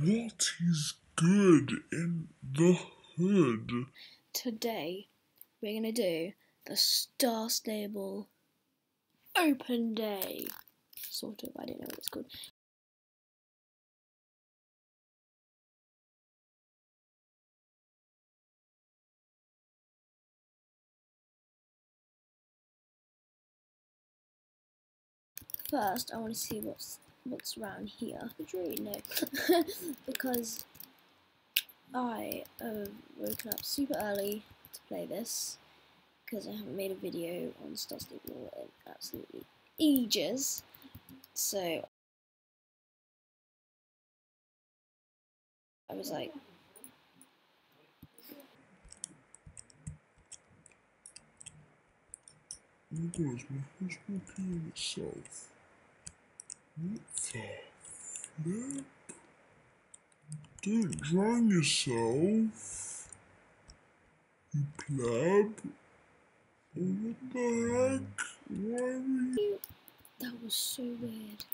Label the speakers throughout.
Speaker 1: What is good in the hood?
Speaker 2: Today, we're gonna do the Star Stable Open Day. Sort of, I don't know what it's called. First, I want to see what's what's around here. Which really no, because I have woken up super early to play this because I haven't made a video on Star Stable in absolutely ages. So I was like,
Speaker 1: Oh guys, my walking on itself. Flip? Don't drown yourself. You pleb. Oh, what the heck? Why
Speaker 2: that was so weird.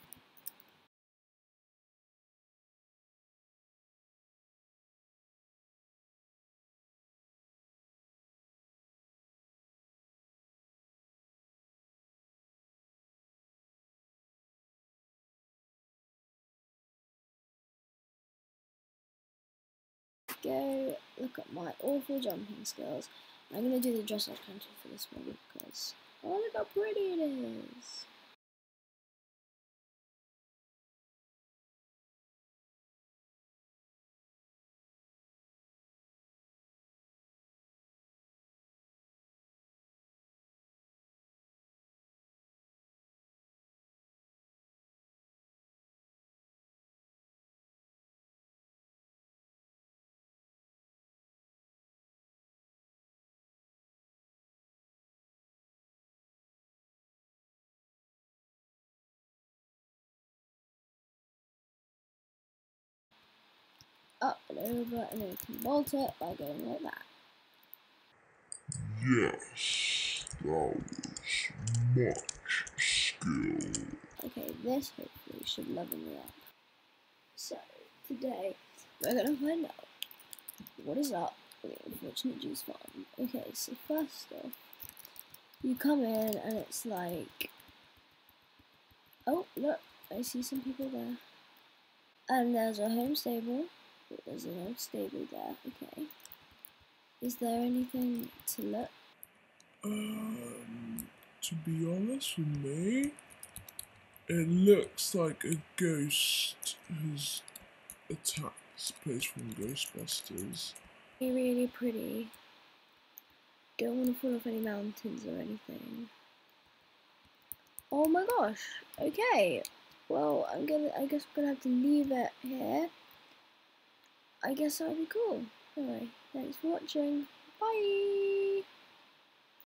Speaker 2: Go look at my awful jumping skills. I'm gonna do the dressage counter for this one because oh look how pretty it is. Up and over and then you can vault it by going like that.
Speaker 1: Yes, that was much skill.
Speaker 2: Okay, this hopefully should level me up. So, today we're gonna find out what is up with the unfortunate juice farm. Okay, so first off, you come in and it's like, oh look, I see some people there, and there's a home stable. There's a little stable there. Okay, is there anything to look?
Speaker 1: Um, to be honest with me, it looks like a ghost has attacked this place from Ghostbusters.
Speaker 2: Really, really pretty. Don't want to fall off any mountains or anything. Oh my gosh. Okay. Well, I'm gonna. I guess I'm gonna have to leave it here. I guess that'll be cool. Anyway, thanks for watching. Bye.